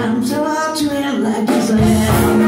I'm so hard to handle like this I am.